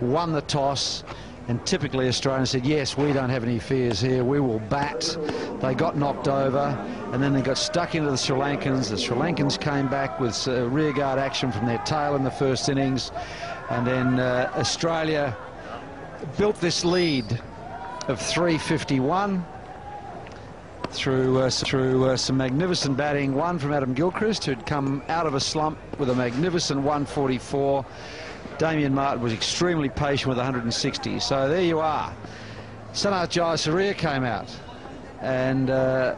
won the toss and typically Australia said, yes, we don't have any fears here, we will bat. They got knocked over and then they got stuck into the Sri Lankans. The Sri Lankans came back with uh, rearguard action from their tail in the first innings and then uh, Australia built this lead of 351 through uh, through uh, some magnificent batting. One from Adam Gilchrist, who'd come out of a slump with a magnificent 144. Damien Martyn was extremely patient with 160. So there you are. Sanath Jayasuriya came out and uh,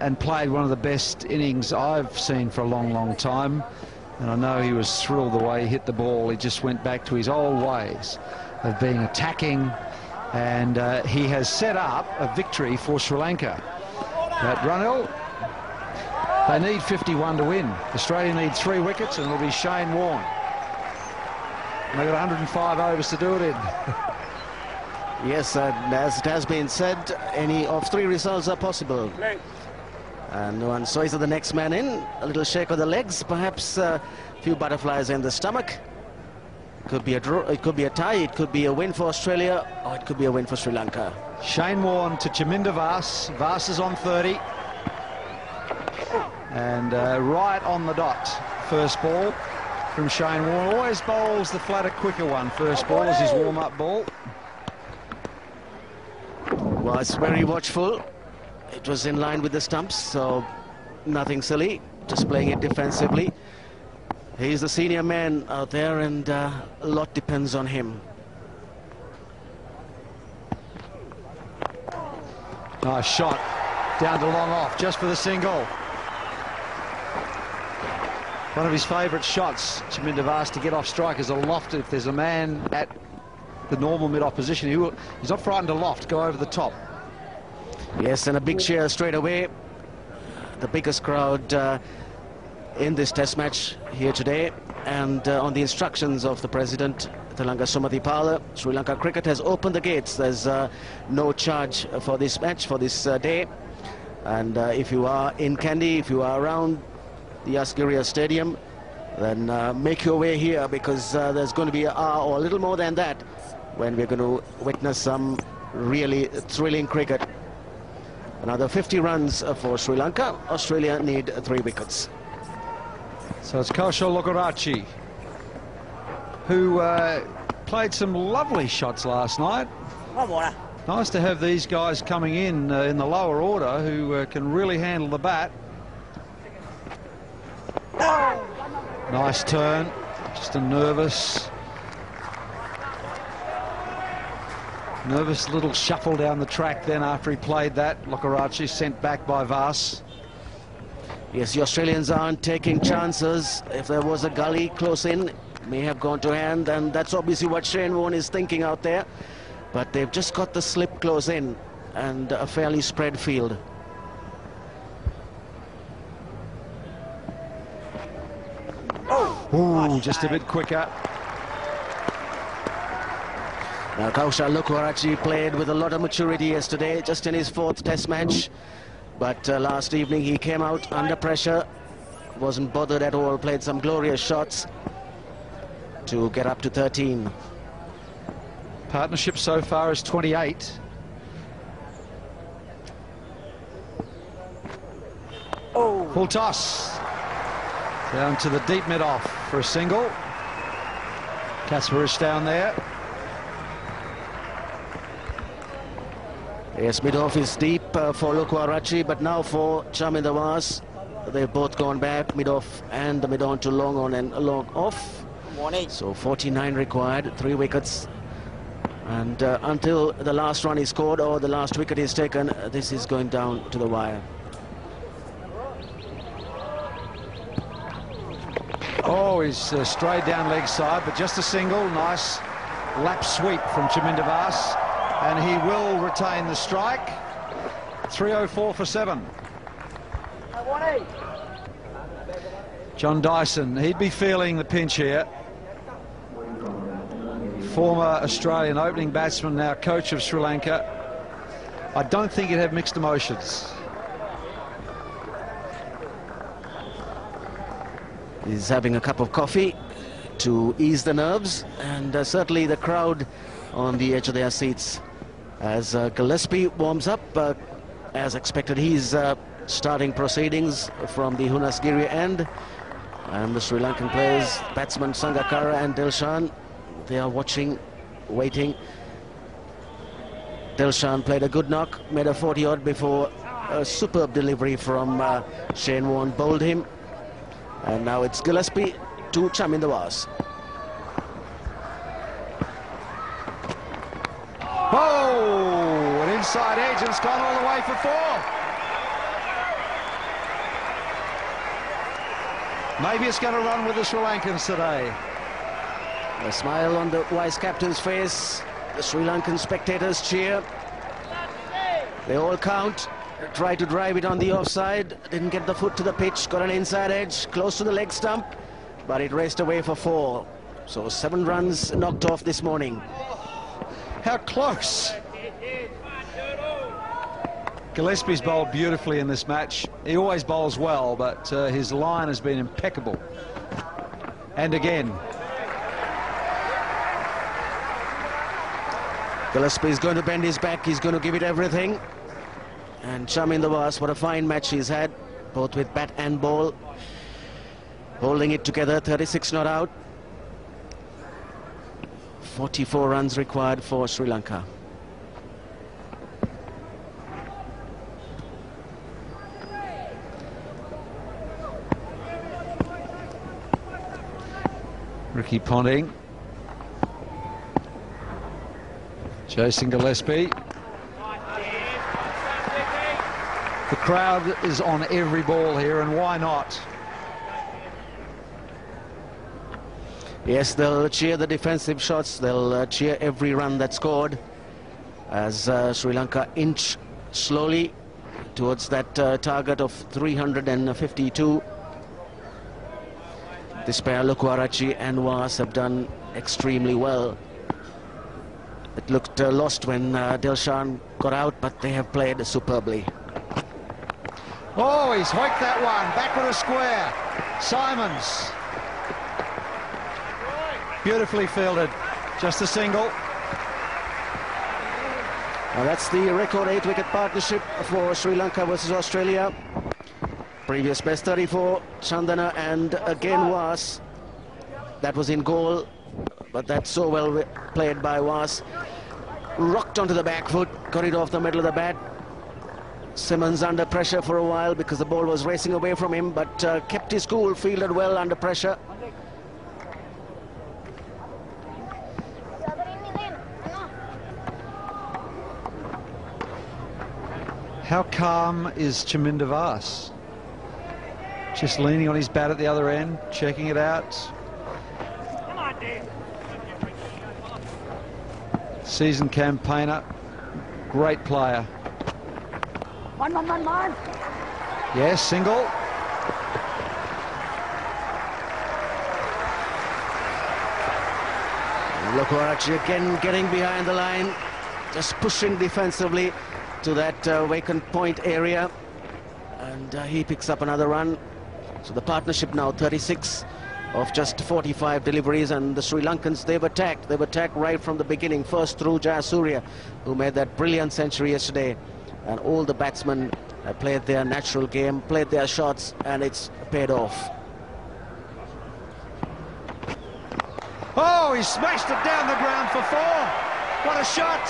and played one of the best innings I've seen for a long, long time. And I know he was thrilled the way he hit the ball. He just went back to his old ways of being attacking. And uh, he has set up a victory for Sri Lanka. At Runhill, they need 51 to win. Australia need three wickets, and it'll be Shane Warne. And they've got 105 overs to do it in. yes, and as it has been said, any of three results are possible. And one choice of the next man in, a little shake of the legs, perhaps a few butterflies in the stomach. Could be a draw, it could be a tie, it could be a win for Australia, or it could be a win for Sri Lanka. Shane Warne to Chaminda Vaas. Vaas is on 30. And uh, right on the dot. First ball from Shane Warne. Always bowls the flatter, quicker one. First ball is his warm-up ball. Was very watchful. It was in line with the stumps, so nothing silly. Just playing it defensively. He's the senior man out there and uh, a lot depends on him. Nice shot. Down to long off, just for the single. One of his favourite shots, Chaminda Vaas, to get off strike is a loft. If there's a man at the normal mid-off position, he will, he's not frightened to loft, go over the top. Yes, and a big cheer straight away. The biggest crowd uh, in this test match here today and uh, on the instructions of the president Thilanga Sumathipala Sri Lanka cricket has opened the gates there's uh, no charge for this match for this uh, day and uh, if you are in Kandy if you are around the Asgiriya Stadium then uh, make your way here because uh, there's going to be an hour or a little more than that when we're going to witness some really thrilling cricket another 50 runs for Sri Lanka Australia need three wickets so it's Kaushal Lokuarachchi, who uh, played some lovely shots last night. Nice to have these guys coming in uh, in the lower order who uh, can really handle the bat. Nice turn, just a nervous, nervous little shuffle down the track then after he played that. Lokuarachchi sent back by Vaas. Yes, the Australians aren't taking chances. If there was a gully close in, may have gone to hand, and that's obviously what Shane Warne is thinking out there. But they've just got the slip close in and a fairly spread field. Ooh, just a bit quicker. Now, Kaushal Lokuarachchi played with a lot of maturity yesterday, just in his fourth test match. But uh, last evening he came out under pressure, wasn't bothered at all, played some glorious shots to get up to 13. Partnership so far is 28. Oh. Full toss. Down to the deep mid-off for a single. Kasprowicz down there. Yes, mid-off is deep uh, for Lokuarachchi, but now for Chaminda Vaas, they've both gone back, mid-off and the mid-on to long on and long off. So 49 required, three wickets. And uh, until the last run is scored or the last wicket is taken, this is going down to the wire. He's uh, straight down leg side, but just a single. Nice lap sweep from Chaminda Vaas and he will retain the strike. 304 for seven. John Dyson, he'd be feeling the pinch here. Former Australian opening batsman, now coach of Sri Lanka. I don't think he'd have mixed emotions. He's having a cup of coffee, to ease the nerves and uh, certainly the crowd on the edge of their seats as uh, Gillespie warms up. Uh, as expected, he's uh, starting proceedings from the Hunasgiri end. And the Sri Lankan players, batsman Sangakkara and Dilshan, they are watching, waiting. Dilshan played a good knock, made a 40-odd before a superb delivery from uh, Shane Warne bowled him. And now it's Gillespie to Chaminda Vaas. Oh, an inside edge and it's gone all the way for four. Maybe it's going to run with the Sri Lankans today. A smile on the vice captain's face. The Sri Lankan spectators cheer. They all count. Try to drive it on the offside. Didn't get the foot to the pitch. Got an inside edge close to the leg stump. But it raced away for four. So seven runs knocked off this morning. How close. Gillespie's bowled beautifully in this match. He always bowls well, but uh, his line has been impeccable. And again. Gillespie's going to bend his back. He's going to give it everything. And Chaminda Vaas, what a fine match he's had, both with bat and ball. Holding it together, 36 not out. 44 runs required for Sri Lanka. Ricky Ponting. Jason Gillespie. The crowd is on every ball here, and why not? Yes, they'll cheer the defensive shots. They'll uh, cheer every run that's scored as uh, Sri Lanka inch slowly towards that uh, target of 352. This pair, Lokuarachchi and Vaas, have done extremely well. It looked uh, lost when uh, Dilshan got out, but they have played superbly. Oh, he's hoiked that one. Back with a square. Symonds. Beautifully fielded. Just a single. Now that's the record eight-wicket partnership for Sri Lanka versus Australia. Previous best 34, Chandana and again Vaas. That was in Galle, but that's so well played by Vaas. Rocked onto the back foot, got it off the middle of the bat. Symonds under pressure for a while because the ball was racing away from him, but uh, kept his cool, fielded well under pressure. How calm is Chaminda Vaas? Just leaning on his bat at the other end, checking it out. Season campaigner, great player. One, one, one, one. Yes, single. Lokuarachchi again getting behind the line, just pushing defensively to that uh, vacant point area. And uh, he picks up another run. So the partnership now 36 of just 45 deliveries and the Sri Lankans they've attacked they've attacked right from the beginning first through Jayasuriya who made that brilliant century yesterday and all the batsmen played their natural game played their shots and it's paid off Oh, he smashed it down the ground for four. What a shot.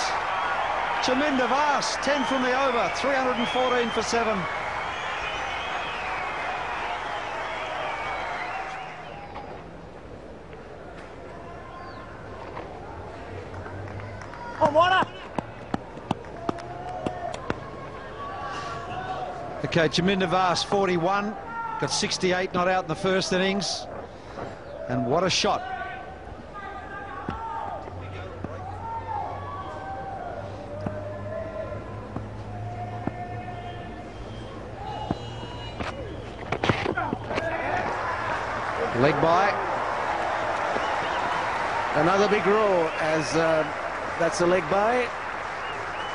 Chaminda Vaas, 10 from the over, 314 for seven. On water. Okay, Chaminda Vaas, 41. Got 68 not out in the first innings. And what a shot. Leg bye. Another big row as uh, that's a leg bye.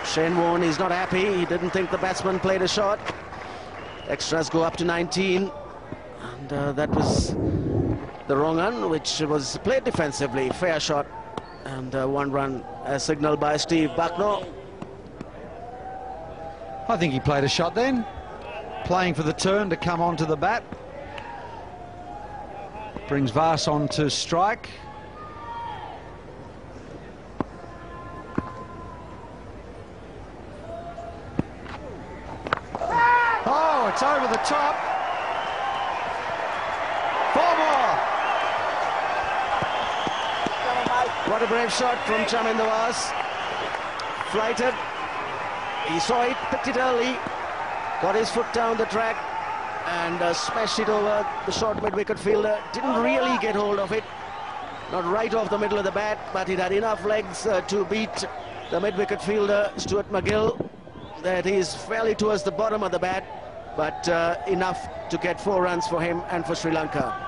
Shane Warne is not happy. He didn't think the batsman played a shot. Extras go up to 19. And uh, that was the wrong one, which was played defensively. Fair shot. And uh, one run as signaled by Steve Bucknor. I think he played a shot then. Playing for the turn to come onto the bat. Brings Vaas on to strike. Oh, it's over the top. Four more. What a brave shot from Chaminda Vaas. Flighted. He saw it, picked it early, got his foot down the track and uh, smashed it over the short mid-wicket fielder. Didn't really get hold of it. Not right off the middle of the bat, but it had enough legs uh, to beat the mid-wicket fielder, Stuart MacGill. That is fairly towards the bottom of the bat, but uh, enough to get four runs for him and for Sri Lanka.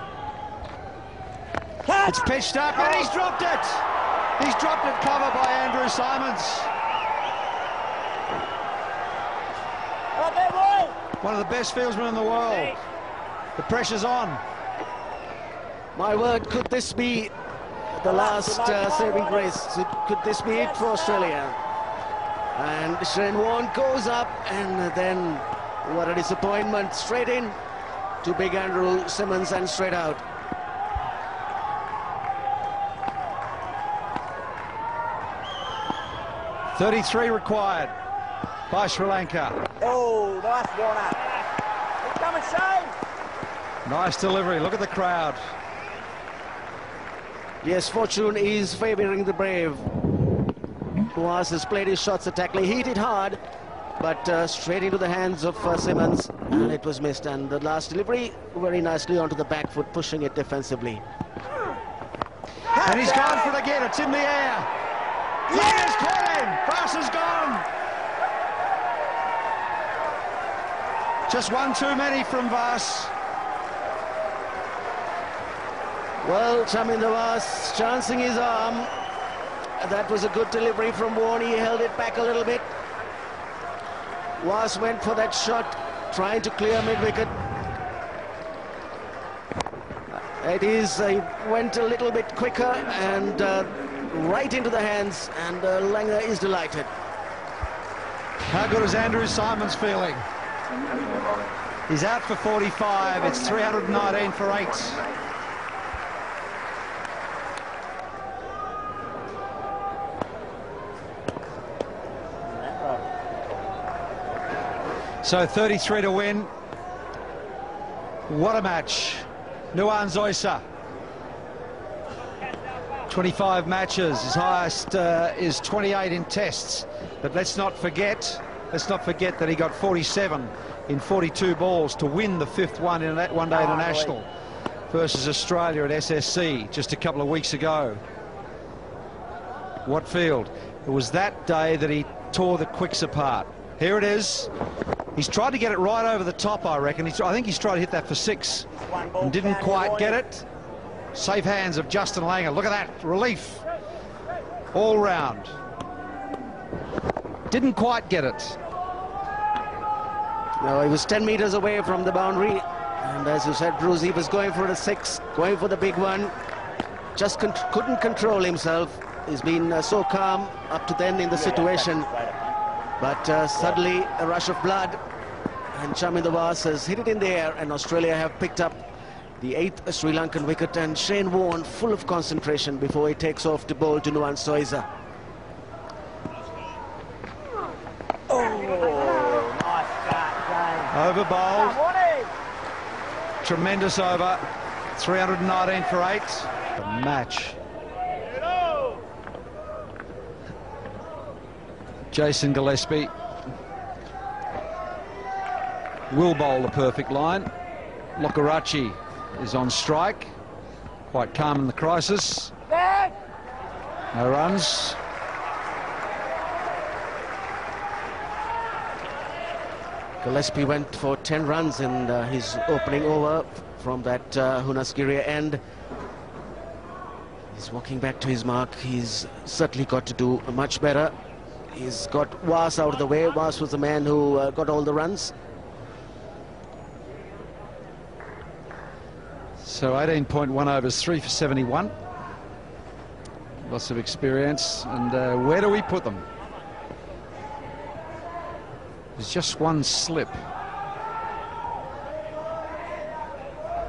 It's pitched up and he's dropped it. He's dropped it cover by Andrew Symonds. One of the best fieldsmen in the world. The pressure's on. My word, could this be the last uh, saving grace? Could this be it for Australia? And Shane Warne goes up and then what a disappointment. Straight in to big Andrew Symonds and straight out. Thirty-three required by Sri Lanka. Oh, nice one up. Coming, Shane. Nice delivery. Look at the crowd. Yes, fortune is favouring the brave. Vaas has played his shots attackingly. He hit it hard, but uh, straight into the hands of uh, Symonds, and it was missed. And the last delivery very nicely onto the back foot, pushing it defensively. And he's gone for it again. It's in the air. Yes, him. Vaas is gone. Just one too many from Vaas. Well, Chaminda Vaas chancing his arm. That was a good delivery from Warne. He held it back a little bit. Vaas went for that shot, trying to clear mid-wicket. It is, uh, he went a little bit quicker and uh, right into the hands, and uh, Langer is delighted. How good is Andrew Symonds feeling? He's out for 45. It's 319 for eight. So 33 to win. What a match. Nuwan Zoysa. 25 matches. His highest uh, is 28 in tests. But let's not forget, let's not forget that he got 47 in 42 balls to win the fifth one in that one-day international versus Australia at SSC just a couple of weeks ago. What field? It was that day that he tore the quicks apart. Here it is. He's tried to get it right over the top, I reckon. He's, I think he's tried to hit that for six and didn't quite get it. Safe hands of Justin Langer. Look at that relief. All round. Didn't quite get it. No, he was 10 metres away from the boundary. And as you said, Bruce, he was going for a six, going for the big one. Just con couldn't control himself. He's been uh, so calm up to then in the situation. But uh, suddenly a rush of blood. And Chaminda Vaas has hit it in the air. And Australia have picked up the eighth Sri Lankan wicket. And Shane Warne full of concentration before he takes off to bowl to Nuwan Zoysa. Oh, nice start, Shane. Over bowled. Come on? Tremendous over. 319 for eight. The match. Jason Gillespie will bowl the perfect line. Lokuarachchi is on strike. Quite calm in the crisis. No runs. Gillespie went for 10 runs in uh, his opening over from that uh, Hunnasgiriya end. He's walking back to his mark. He's certainly got to do much better. He's got Vaas out of the way. Vaas was the man who uh, got all the runs. So 18.1 overs, three for 71. Lots of experience. And uh, where do we put them? There's just one slip.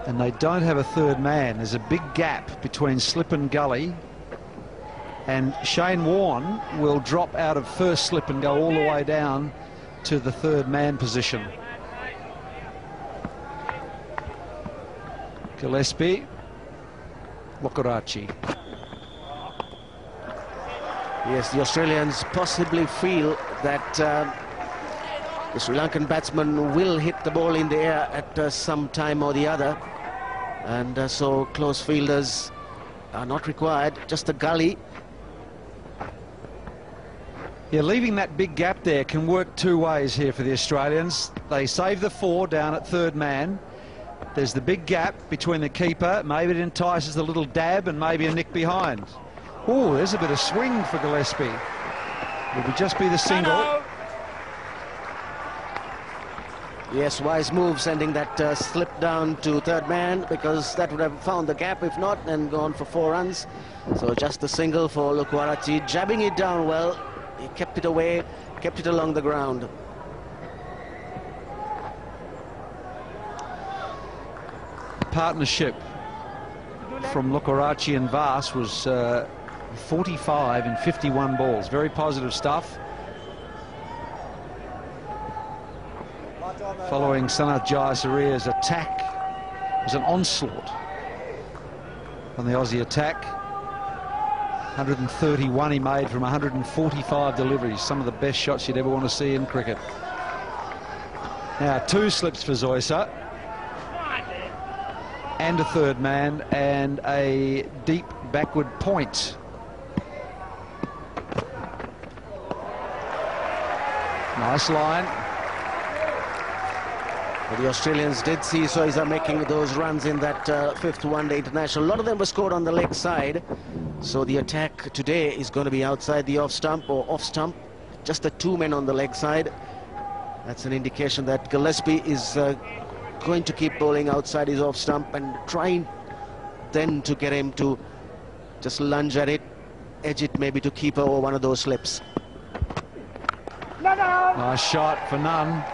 And they don't have a third man. There's a big gap between slip and gully. And Shane Warne will drop out of first slip and go all the way down to the third man position. Gillespie, Lokuarachchi. Yes, the Australians possibly feel that uh, the Sri Lankan batsman will hit the ball in the air at uh, some time or the other. And uh, so close fielders are not required, just a gully. Yeah, leaving that big gap there can work two ways here for the Australians. They save the four down at third man. There's the big gap between the keeper. Maybe it entices a little dab and maybe a nick behind. Oh, there's a bit of swing for Gillespie. Will it just be the single? Yes, wise move sending that uh, slip down to third man because that would have found the gap if not and gone for four runs. So just the single for Lokuarachchi, jabbing it down well. He kept it away, kept it along the ground. Partnership from Lokuarachchi and Vaas was uh, 45 in 51 balls. Very positive stuff. following Sanath Jayasuriya's attack. Was an onslaught on the Aussie attack. 131 he made from 145 deliveries, some of the best shots you'd ever want to see in cricket. Now, two slips for Zoysa. And a third man, and a deep backward point. Nice line. Well, the Australians did see Zoysa making those runs in that uh, fifth one-day international. A lot of them were scored on the leg side. So the attack today is going to be outside the off stump or off stump. Just the two men on the leg side. That's an indication that Gillespie is uh, going to keep bowling outside his off stump and trying then to get him to just lunge at it, edge it maybe to keep over one of those slips. Nice shot for none.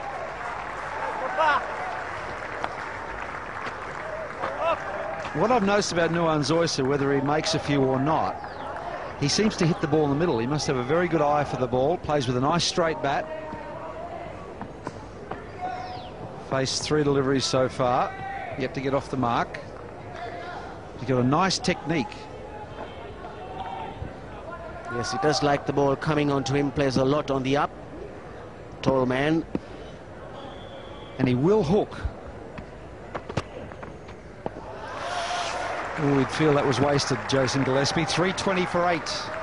What I've noticed about Nuwan Zoysa, whether he makes a few or not, he seems to hit the ball in the middle. He must have a very good eye for the ball, plays with a nice straight bat. Faced three deliveries so far, yet to get off the mark. He's got a nice technique. Yes, he does like the ball coming onto him, plays a lot on the up. Tall man. And he will hook. We'd feel that was wasted, Jason Gillespie. 320 for eight.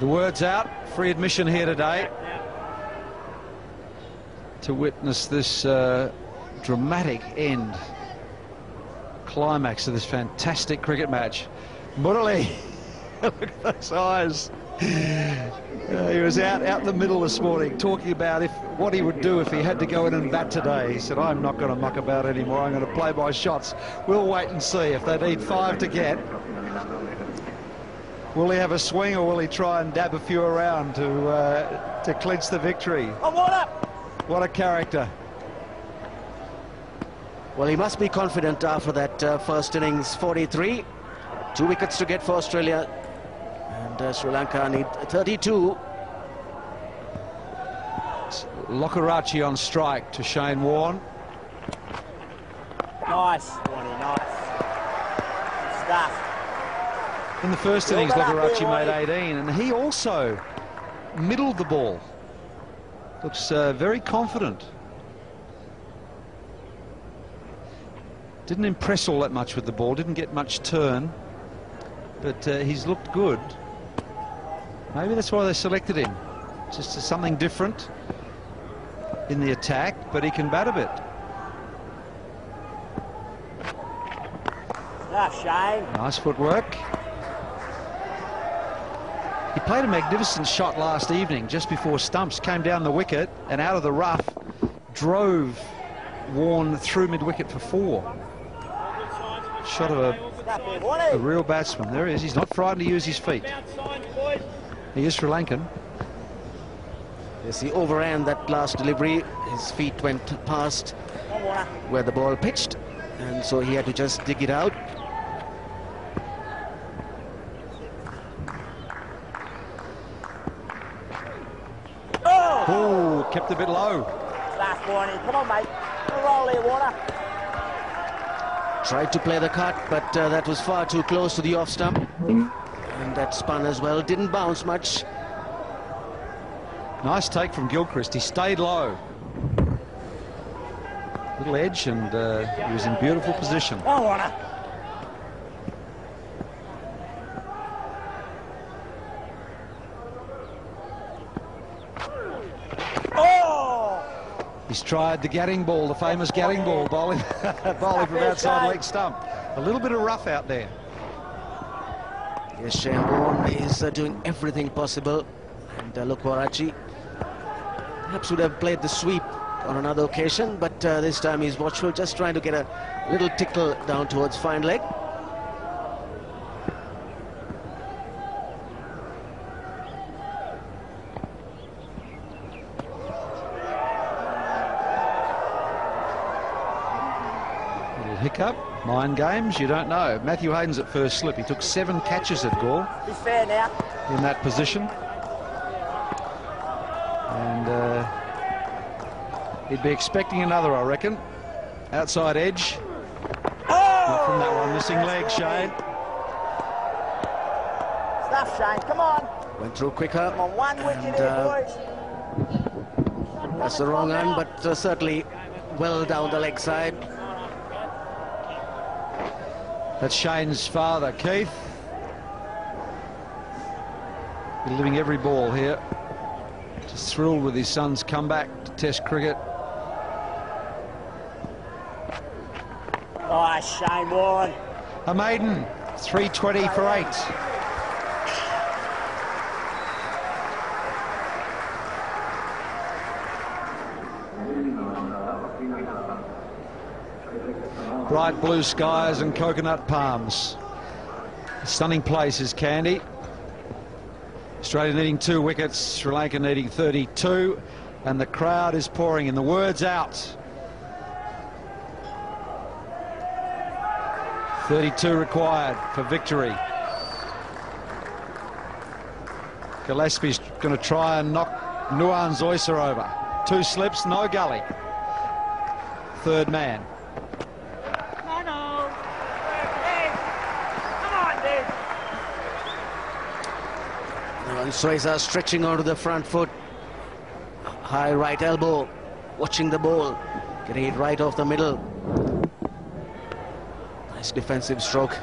The word's out. Free admission here today to witness this uh, dramatic end climax of this fantastic cricket match. Murali, look at those eyes. Uh, he was out out the middle this morning talking about if what he would do if he had to go in and bat today. He said, I'm not going to muck about anymore. I'm going to play my shots. We'll wait and see if they need five to get. Will he have a swing or will he try and dab a few around to uh, to clinch the victory? Oh, what up? What a character. Well, he must be confident after that uh, first innings, 43. Two wickets to get for Australia. And uh, Sri Lanka need 32. Lokuarachchi on strike to Shane Warne. Nice, Warnie, nice. Good stuff. In the first innings, Lokuarachchi made 18, and he also middled the ball. Looks uh, very confident. Didn't impress all that much with the ball, didn't get much turn, but uh, he's looked good. Maybe that's why they selected him. Just something different in the attack, but he can bat a bit. Stuff, Shane. Nice footwork. He played a magnificent shot last evening just before stumps came down the wicket and out of the rough drove Warne through mid-wicket for four. Shot of a, a real batsman. There he is. He's not frightened to use his feet. He is Sri Lankan. Yes, he overran that last delivery. His feet went past where the ball pitched, and so he had to just dig it out. Oh! Oh, kept a bit low. Last Warnie. Come on, mate. Come roll there, Warner. Tried to play the cut, but uh, that was far too close to the off stump. And that spun as well. Didn't bounce much. Nice take from Gilchrist. He stayed low. Little edge, and uh, he was in beautiful position. Come on, Warner. Oh! He's tried the Gatting ball, the famous Gatting ball, bowling, bowling from outside leg stump. A little bit of rough out there. Yes, Shane Warne is uh, doing everything possible. And uh, look, Warachi perhaps would have played the sweep on another occasion, but uh, this time he's watchful, just trying to get a little tickle down towards fine leg. Hiccup, mind games, you don't know. Matthew Hayden's at first slip. He took seven catches at Galle Be fair now. in that position. And uh, he'd be expecting another, I reckon. Outside edge. Not from that one, missing leg, Shane. Stuff, Shane. Come on. Went through quicker. Come on, one wicket And, uh, boys. That's the wrong end, but uh, certainly well down the leg side. That's Shane's father, Keith. Living every ball here. Just thrilled with his son's comeback to Test cricket. Oh, Shane Warren. A maiden, 320 for eight. Blue skies and coconut palms. Stunning place is Kandy. Australia needing two wickets, Sri Lanka needing 32, and the crowd is pouring in. The words out. 32 required for victory. Gillespie's going to try and knock Nuwan Zoysa over. Two slips, no gully. Third man. No, no. Hey. Come on, dude. And Zoysa stretching onto the front foot. High right elbow. Watching the ball. Getting it right off the middle. Nice defensive stroke.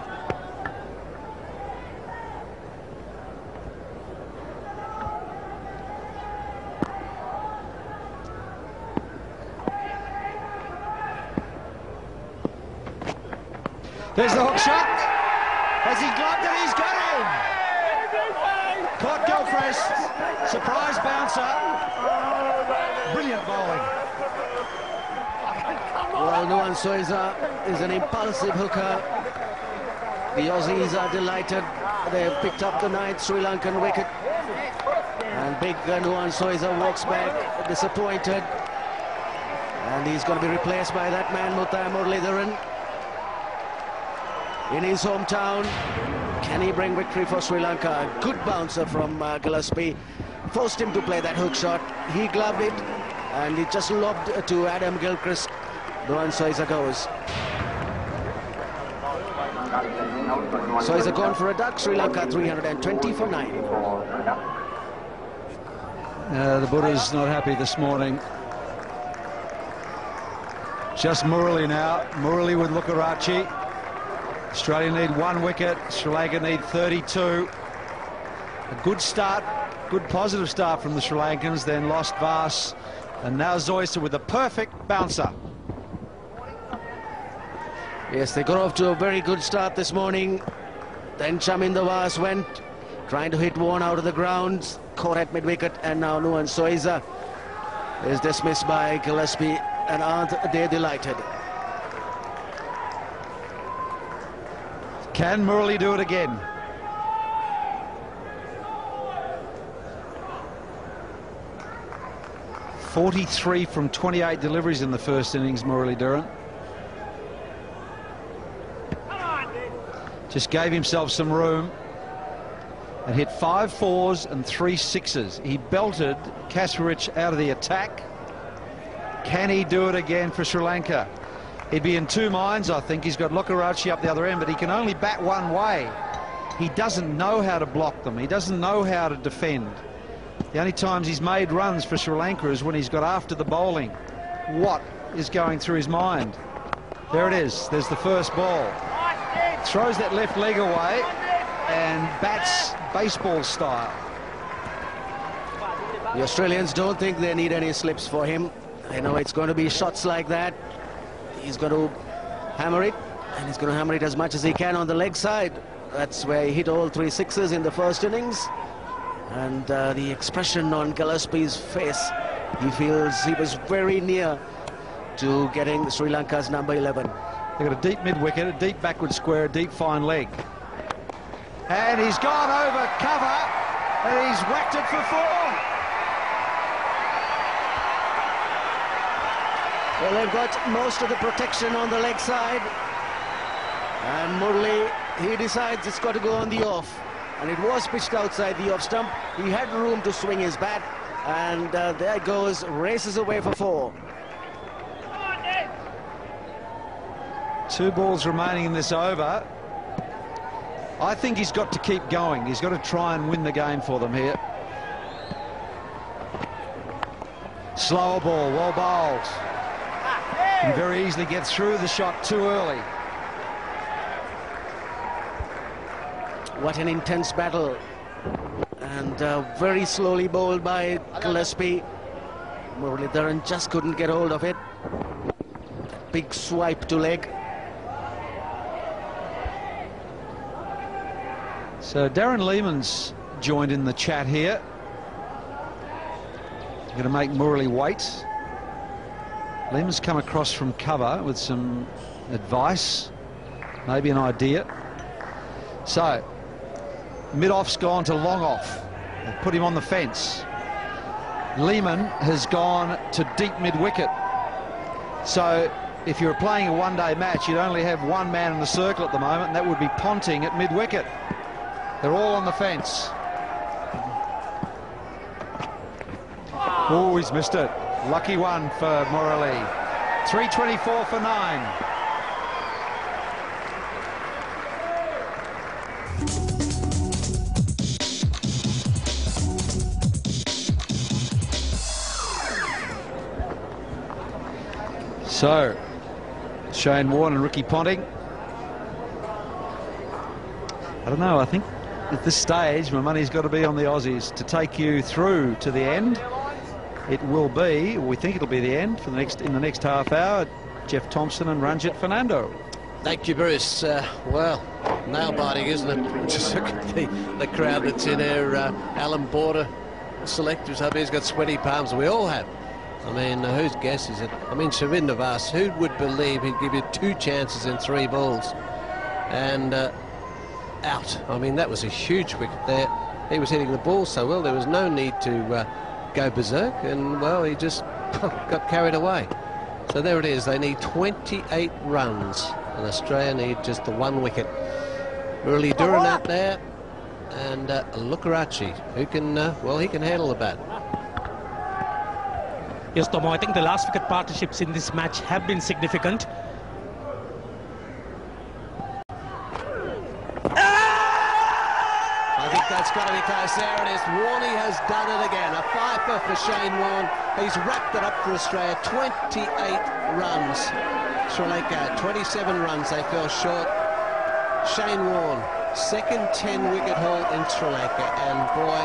There's the hook shot. Has he gloved it? He's got him. Caught Gilchrist. Surprise bouncer. Brilliant bowling. Well, Nuwan Zoysa is an impulsive hooker. The Aussies are delighted. They've picked up the ninth Sri Lankan wicket. And big uh, Nuwan Zoysa walks back disappointed. And he's going to be replaced by that man, Muttiah Muralidharan. In his hometown, can he bring victory for Sri Lanka? A Good bouncer from uh, Gillespie. Forced him to play that hook shot. He gloved it. And he just lobbed to Adam Gilchrist. Nuwan Zoysa goes. Zoysa gone for a duck. Sri Lanka 320 for 9. Uh, the Buddha's not happy this morning. Just Murali now. Murali with Lokuarachchi. Australia need one wicket. Sri Lanka need 32. A good start, good positive start from the Sri Lankans, then lost Vaas. And now Zoysa with a perfect bouncer. Yes, they got off to a very good start this morning. Then Chaminda Vaas went trying to hit one out of the ground, caught at mid-wicket, and now Nuwan Zoysa is dismissed by Gillespie, and aren't they delighted? Can Murali do it again? Forty-three from twenty-eight deliveries in the first innings, Muralidharan. Just gave himself some room and hit five fours and three sixes. He belted Kasprowicz out of the attack. Can he do it again for Sri Lanka? He'd be in two minds, I think. He's got Lokuarachchi up the other end, but he can only bat one way. He doesn't know how to block them. He doesn't know how to defend. The only times he's made runs for Sri Lanka is when he's got after the bowling. What is going through his mind? There it is. There's the first ball. Throws that left leg away and bats baseball style. The Australians don't think they need any slips for him. They know it's going to be shots like that. He's going to hammer it, and he's going to hammer it as much as he can on the leg side. That's where he hit all three sixes in the first innings. And uh, the expression on Gillespie's face, he feels he was very near to getting Sri Lanka's number 11. They've got a deep mid-wicket, a deep backward square, a deep fine leg. And he's gone over cover, and he's whacked it for four. Well, they've got most of the protection on the leg side. And Murali, he decides it's got to go on the off. And it was pitched outside the off stump. He had room to swing his bat. And uh, there goes, races away for four. Two balls remaining in this over. I think he's got to keep going. He's got to try and win the game for them here. Slower ball, well bowled. He very easily gets through the shot too early. What an intense battle. And uh, very slowly bowled by Gillespie. Muralidharan just couldn't get hold of it. Big swipe to leg. So Darren Lehmann's joined in the chat here. Going to make Murali wait. Lehmann's come across from cover with some advice, maybe an idea. So, mid-off's gone to long off. They've put him on the fence. Lehmann has gone to deep mid-wicket. So, if you're playing a one-day match, you'd only have one man in the circle at the moment, and that would be Ponting at mid-wicket. They're all on the fence. Oh, he's missed it. Lucky one for Murali. 324 for nine. So, Shane Warne and Ricky Ponting. I don't know, I think at this stage my money's got to be on the Aussies to take you through to the end it will be, we think it'll be the end for the next in the next half hour. Jeff Thomson and Ranjit Fernando. Thank you, Bruce. Uh, well, nail biting, isn't it? Just look at the, the crowd that's in here. Uh, Allan Border, selectors up he's got sweaty palms. We all have. I mean, whose guess is it? I mean, Chaminda Vaas, who would believe he'd give you two chances in three balls and uh, out? I mean, that was a huge wicket there. He was hitting the ball so well, there was no need to uh, go berserk, and well, he just got carried away. So there it is. They need 28 runs, and Australia need just the one wicket. Muralidharan out there, and uh, Lokuarachchi, who can, uh, well, he can handle the bat. Yes, Tomo, I think the last wicket partnerships in this match have been significant. That's got to be close. There it is. Warney has done it again. A fifer for Shane Warne. He's wrapped it up for Australia. 28 runs. Sri Lanka, 27 runs. They fell short. Shane Warne, second 10 wicket haul in Sri Lanka. And boy,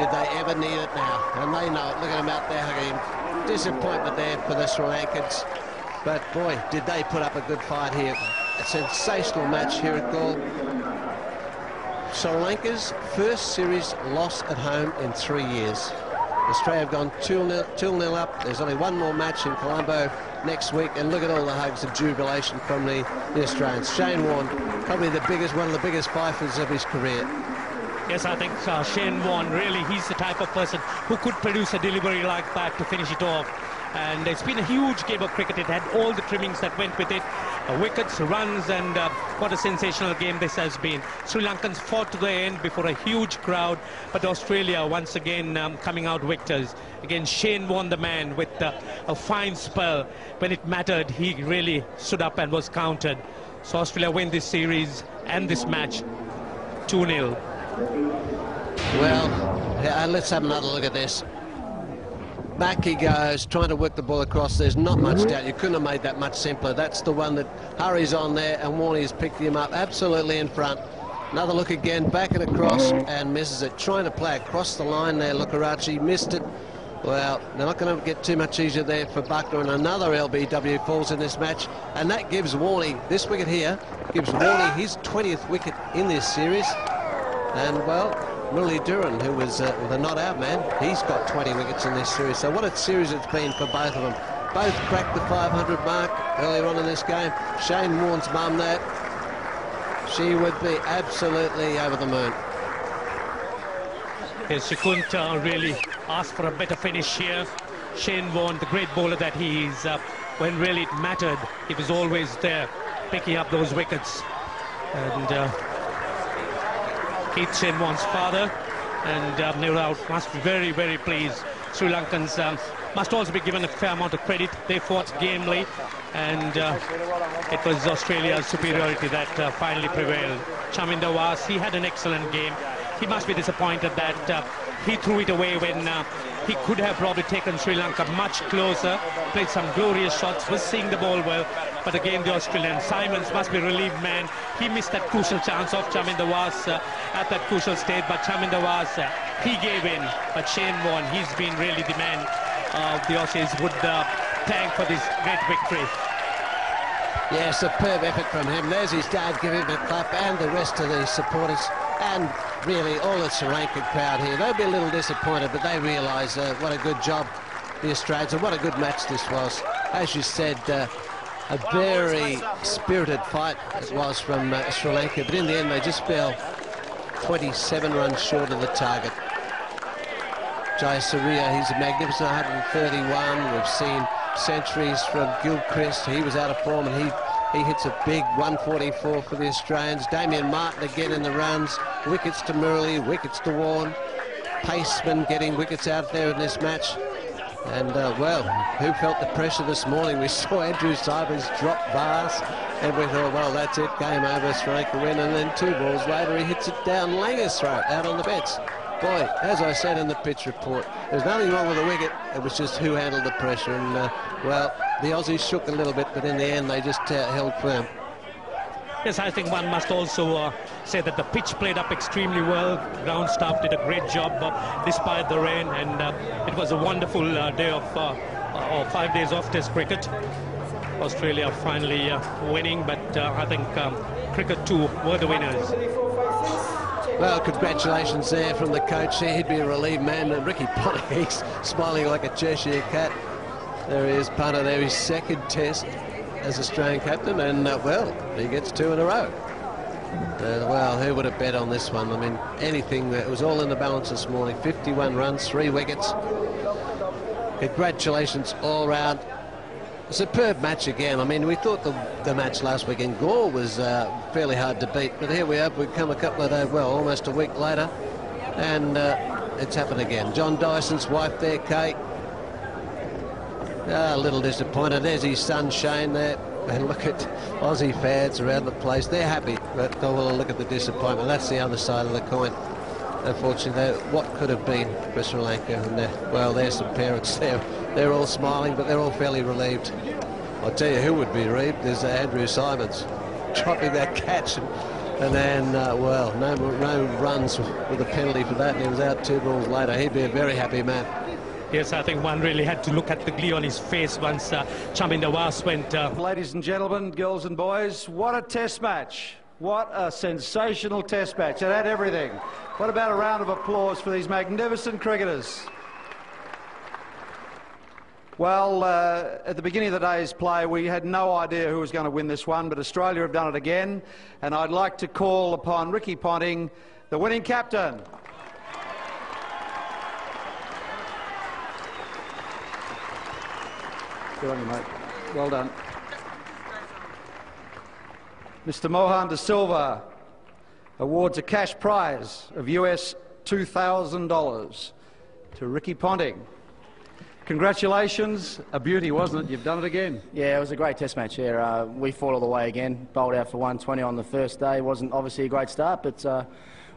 did they ever need it now. And they know it. Look at him out there hugging him. Disappointment there for the Sri Lankans. But boy, did they put up a good fight here. A sensational match here at Galle. Sri Lanka's first series loss at home in three years. Australia have gone 2-0 up. There's only one more match in Colombo next week. And look at all the hugs of jubilation from the, the Australians. Shane Warne, probably the biggest, one of the biggest fifers of his career. Yes, I think uh, Shane Warne, really, he's the type of person who could produce a delivery like that to finish it off. And it's been a huge game of cricket. It had all the trimmings that went with it. Uh, wickets, runs, and uh, what a sensational game this has been. Sri Lankans fought to the end before a huge crowd, but Australia once again um, coming out victors. Again, Shane Warne the man with uh, a fine spell. When it mattered, he really stood up and was counted. So Australia win this series and this match 2-0. Well, yeah, let's have another look at this. Back he goes, trying to work the ball across. There's not much doubt. You couldn't have made that much simpler. That's the one that hurries on there, and Warney's picked him up absolutely in front. Another look again, back and across, mm-hmm. and misses it. Trying to play across the line there, Lokuarachchi missed it. Well, they're not going to get too much easier there for Bucknor, and another LBW falls in this match, and that gives Warney, this wicket here, gives Warney his 20th wicket in this series. And, well, Muralidharan, who was uh, the not-out man, he's got 20 wickets in this series. So what a series it's been for both of them. Both cracked the 500 mark earlier on in this game. Shane Warne's mum that. She would be absolutely over the moon. Yes, she couldn't uh, really ask for a better finish here. Shane Warne, the great bowler that he is, uh, when really it mattered, he was always there, picking up those wickets. And uh, Keith Shane Warne's father, and um, no doubt must be very, very pleased. Sri Lankans um, must also be given a fair amount of credit. They fought gamely, and uh, it was Australia's superiority that uh, finally prevailed. Chaminda Vaas, he had an excellent game. He must be disappointed that uh, he threw it away when uh, he could have probably taken Sri Lanka much closer, played some glorious shots, was seeing the ball well. But again, the Australian Symonds must be relieved man. He missed that crucial chance of Chaminda Vaas uh, at that crucial stage, but Chaminda Vaas, uh, he gave in. But Shane Warne, he's been really the man of the Aussies would uh, thank for this great victory. Yeah, superb effort from him. There's his dad giving him a clap and the rest of the supporters and really all the Sri Lankan crowd here. They'll be a little disappointed, but they realise uh, what a good job the Australians and what a good match this was. As you said, uh, a very spirited fight it was from uh, Sri Lanka, but in the end they just fell 27 runs short of the target. Jayasuriya, he's a magnificent 131. We've seen centuries from Gilchrist. He was out of form and he he hits a big 144 for the Australians. Damien Martyn again in the runs. Wickets to Murali, wickets to Warne. Paceman getting wickets out there in this match. And, uh, well, who felt the pressure this morning? We saw Andrew Symonds drop Vaas, and we thought, well, that's it, game over, strike a win. And then two balls later, he hits it down Langer's throat, out on the bench. Boy, as I said in the pitch report, there's nothing wrong with the wicket. It was just who handled the pressure. And, uh, well, the Aussies shook a little bit, but in the end, they just uh, held firm. Yes, I think one must also uh, say that the pitch played up extremely well. Ground staff did a great job uh, despite the rain, and uh, it was a wonderful uh, day of uh, five days off Test cricket. Australia finally winning, but I think um, cricket too were the winners. Well, congratulations there from the coach. He'd be a relieved man. And Ricky Ponting, he's smiling like a Cheshire cat. There he is, punter there, his second test as Australian captain, and uh, well, he gets two in a row. Uh, well, who would have bet on this one? I mean, anything, it was all in the balance this morning. 51 runs, three wickets. Congratulations all round. Superb match again. I mean, we thought the, the match last week in Galle was uh, fairly hard to beat, but here we are. We've come a couple of days, well, almost a week later, and uh, it's happened again. John Dyson's wife there, Kate, Ah, a little disappointed. There's his son Shane there. And look at Aussie fans around the place. They're happy, but they will look at the disappointment. That's the other side of the coin. Unfortunately, what could have been for Sri Lanka? And well, there's some parents there. They're all smiling, but they're all fairly relieved. I'll tell you who would be relieved. There's Andrew Symonds dropping that catch. And, and then, uh, well, no, no runs with a penalty for that. He was out two balls later. He'd be a very happy man. Yes, I think one really had to look at the glee on his face once uh, Chaminda Vaas went. Uh... Ladies and gentlemen, girls and boys, what a test match. What a sensational test match. It had everything. What about a round of applause for these magnificent cricketers? Well, uh, at the beginning of the day's play, we had no idea who was going to win this one, but Australia have done it again. And I'd like to call upon Ricky Ponting, the winning captain. Good on you, mate. Well done. Mr. Mohan De Silva awards a cash prize of US $2,000 to Ricky Ponting. Congratulations. A beauty, wasn't it? You've done it again. Yeah, it was a great test match here. Uh, we fought all the way again, bowled out for 120 on the first day. wasn't obviously a great start, but uh,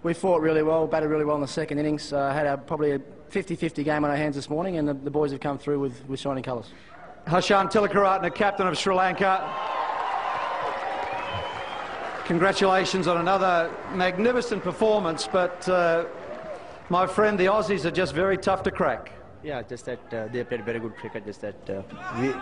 we fought really well, batted really well in the second innings. Uh, had probably a 50-50 game on our hands this morning, and the, the boys have come through with, with shining colours. Hashan Tilakaratne, captain of Sri Lanka. Congratulations on another magnificent performance, but uh, my friend, the Aussies are just very tough to crack. Yeah, just that uh, they played very good cricket. Just that uh, we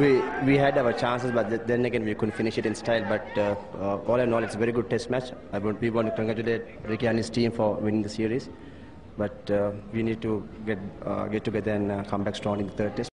we we had our chances, but then again we couldn't finish it in style. But uh, uh, all in all, it's a very good test match. I want, we want to congratulate Ricky and his team for winning the series. But uh, we need to get uh, get together and come back strong in the third test.